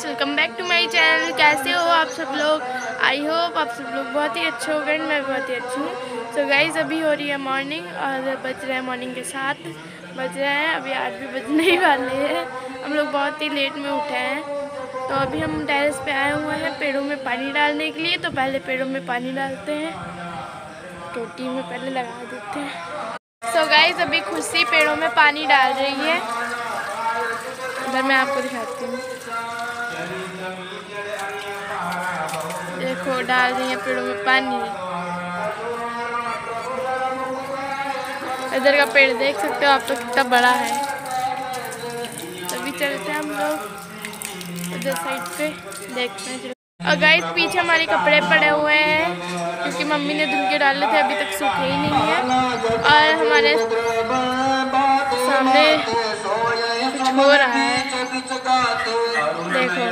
Guys welcome back to my channel कैसे हो आप सब लोग? आई होप आप सब लोग बहुत ही अच्छे हो गए मैं बहुत ही अच्छी हूँ। सो गाइस अभी हो रही है मॉर्निंग और बज रहे हैं मॉर्निंग के साथ बज रहे हैं, अभी आठ भी बजने ही वाले हैं। हम लोग बहुत ही लेट में उठे हैं। तो अभी हम टेरेस पे आए हुए हैं पेड़ों में पानी डालने के लिए। तो पहले पेड़ों में पानी डालते हैं। टोटी में पहले लगा देते हैं। सो so गाइस अभी खुशी पेड़ों में पानी डाल रही है। मैं आपको दिखाती हूँ। देखो, डाल रही है पेड़ों में पानी। इधर का पेड़ देख सकते हो आप तो कितना बड़ा है। तभी चलते हैं हम लोग उधर साइड पे, देखते हैं और गाइस पीछे हमारे कपड़े पड़े हुए हैं, क्योंकि मम्मी ने धुल के डाले थे, अभी तक सूखे ही नहीं है। और हमारे सामने हो रहा है। देखो,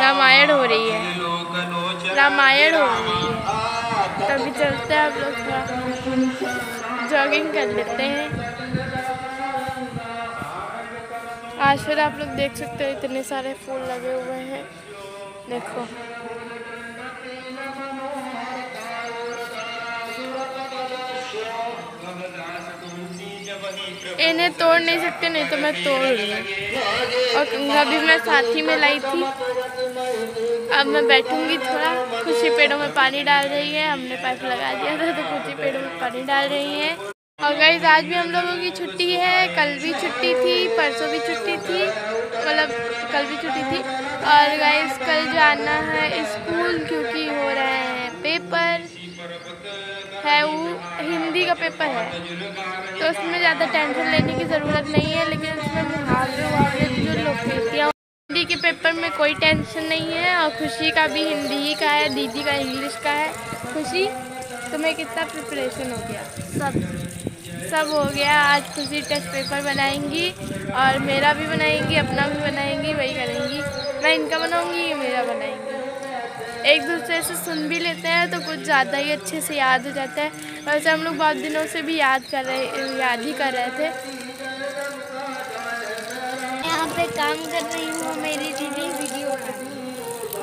रामायण हो रही है। रामायण हो रही है। तभी चलते हैं आप लोग जॉगिंग कर लेते हैं। आज फिर आप लोग देख सकते हो, इतने सारे फूल लगे हुए हैं। देखो। इन्हें तोड़ नहीं सकते, नहीं तो मैं तोड़ लूँ और कंघा भी मैं साथ ही में लाई थी। अब मैं बैठूँगी थोड़ा, कुछ ही पेड़ों में पानी डाल रही है। हमने पाइप लगा दिया था तो कुछ ही पेड़ों में पानी डाल रही है। और गई आज भी हम लोगों की छुट्टी है। कल भी छुट्टी थी, परसों भी छुट्टी थी। मतलब कल भी छुट्टी थी। और गाइज़ कल जाना है स्कूल, क्योंकि है वो हिंदी का पेपर है। तो उसमें ज़्यादा टेंशन लेने की ज़रूरत नहीं है, लेकिन उसमें मुहावरे जो लोकप्रियतियाँ हिंदी के पेपर में कोई टेंशन नहीं है और खुशी का भी हिंदी ही का है, दीदी का इंग्लिश का है। खुशी, तुम्हें कितना प्रिपरेशन हो गया? सब सब हो गया। आज खुशी टेस्ट पेपर बनाएँगी और मेरा भी बनाएँगी, अपना भी बनाएँगी, वही करेंगी। मैं इनका बनाऊँगी, मेरा बनाएँगी। एक दूसरे से सुन भी लेते हैं तो कुछ ज़्यादा ही अच्छे से याद हो जाता है। वैसे हम लोग बहुत दिनों से भी याद कर रहे याद ही कर रहे थे। यहाँ पे काम कर रही हूँ मेरी दीदी वीडियो बना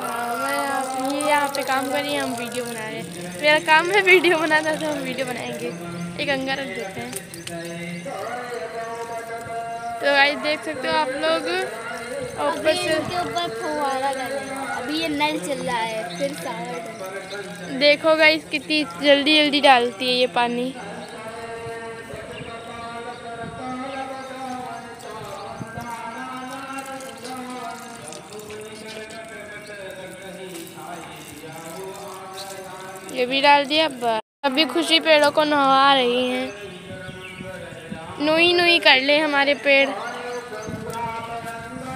हाँ, मैं ये यहाँ पे काम कर रही हैं हम वीडियो बना रहे हैं। मेरा काम है वीडियो बनाना तो हम वीडियो बनाएँगे। एक अंगा रख देते हैं। तो भाई देख सकते हो आप लोग ऊपर से इनके ऊपर फुहारा डालेंगे अभी ये नल चल रहा है फिर सारा देखो गाइस कितनी जल्दी जल्दी डालती है ये पानी। ये भी डाल दिया अब अभी खुशी पेड़ों को नहवा रही हैं। नुई नुई कर ले हमारे पेड़।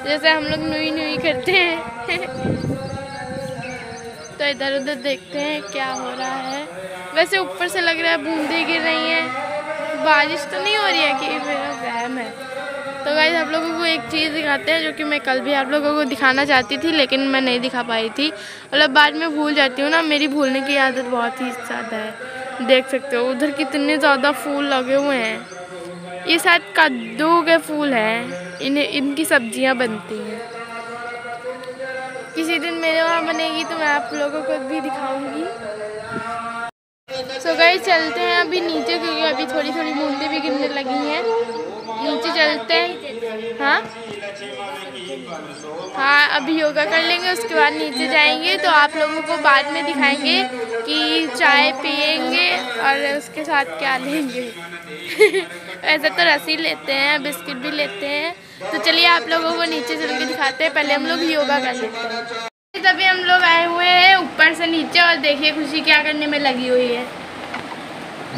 जैसे हम लोग नुई नुई करते हैं। तो इधर उधर देखते हैं क्या हो रहा है। वैसे ऊपर से लग रहा है बूंदी गिर रही हैं। बारिश तो नहीं हो रही है कि मेरा वहम है। तो गाइस आप लोगों को एक चीज़ दिखाते हैं जो कि मैं कल भी आप लोगों को दिखाना चाहती थी, लेकिन मैं नहीं दिखा पाई थी। मतलब बाद में भूल जाती हूँ ना, मेरी भूलने की आदत बहुत ही ज़्यादा है। देख सकते हो, उधर कितने ज़्यादा फूल लगे हुए हैं। ये शायद कद्दू के फूल हैं। इन्हें, इनकी सब्ज़ियाँ बनती हैं। किसी दिन मेरे वहाँ बनेगी तो मैं आप लोगों को भी दिखाऊँगी। सो so गए चलते हैं अभी नीचे क्योंकि अभी थोड़ी थोड़ी बूंदें भी गिरने लगी हैं। नीचे चलते हैं। हाँ? हाँ अभी योगा कर लेंगे, उसके बाद नीचे जाएँगे तो आप लोगों को बाद में दिखाएँगे कि चाय पियेंगे और उसके साथ क्या लेंगे। ऐसे तो रसी लेते हैं, बिस्किट भी लेते हैं। तो चलिए आप लोगों को नीचे चल के दिखाते हैं, पहले हम लोग योगा कर लेते हैं। तभी हम लोग आए हुए हैं ऊपर से नीचे और देखिए खुशी क्या करने में लगी हुई है।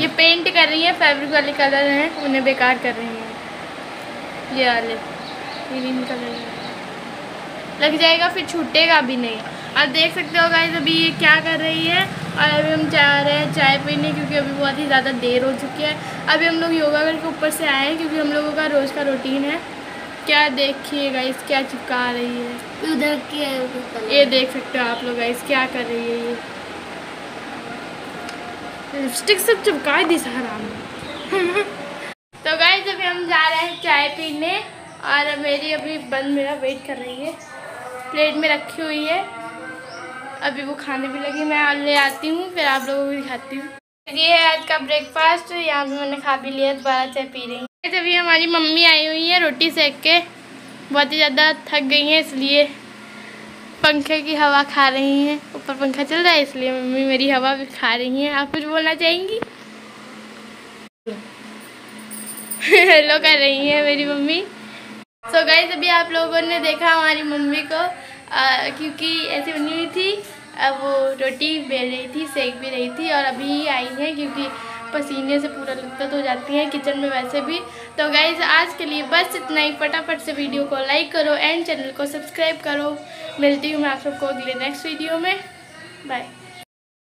ये पेंट कर रही है फैब्रिक वाले कलर हैं, उन्हें बेकार कर रही हैं। ये वाले ग्रीन कलर लग जाएगा फिर छूटेगा भी नहीं। और देख सकते हो गाइस अभी ये क्या कर रही है? और अभी हम जा रहे हैं चाय पीने क्योंकि अभी बहुत ही ज़्यादा देर हो चुकी है। अभी हम लोग योगा करके ऊपर से आए हैं क्योंकि हम लोगों का रोज़ का रूटीन है। क्या देखिए गाइस क्या चिपका रही है? उधर के ये देख सकते हो आप लोग गाइस क्या कर रही है ये? लिपस्टिक सब चिपका दी सारा। तो गाइस अभी हम जा रहे हैं चाय पीने और मेरी अभी बंद मेरा वेट कर रही है। प्लेट में रखी हुई है। अभी वो खाने भी लगी, मैं ले आती हूँ, फिर आप लोगों को दिखाती हूँ। ये है आज का ब्रेकफास्ट यहाँ पे मैंने खा भी लिया, दोबारा चाय पी रही हूँ। अभी हमारी मम्मी आई हुई है रोटी सेक के। बहुत ही ज़्यादा थक गई हैं, इसलिए पंखे की हवा खा रही हैं। ऊपर पंखा चल रहा है, इसलिए मम्मी मेरी हवा भी खा रही हैं। आप कुछ बोलना चाहेंगी? हेलो कर रही हैं मेरी मम्मी। सो so गाइज़ अभी आप लोगों ने देखा हमारी मम्मी को। आ, क्योंकि ऐसी बनी हुई थी। अब वो रोटी बेल रही थी सेक भी रही थी और अभी आई है क्योंकि पसीने से पूरा लुत्त हो जाती है किचन में वैसे भी। तो गाइज़ आज के लिए बस इतना ही। फटाफट से वीडियो को लाइक करो एंड चैनल को सब्सक्राइब करो। मिलती हूँ मैं आप सबको अगले नेक्स्ट वीडियो में। बाय